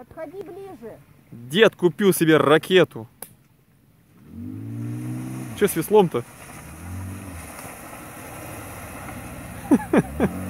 Подходи ближе. Дед купил себе ракету. Че с веслом-то?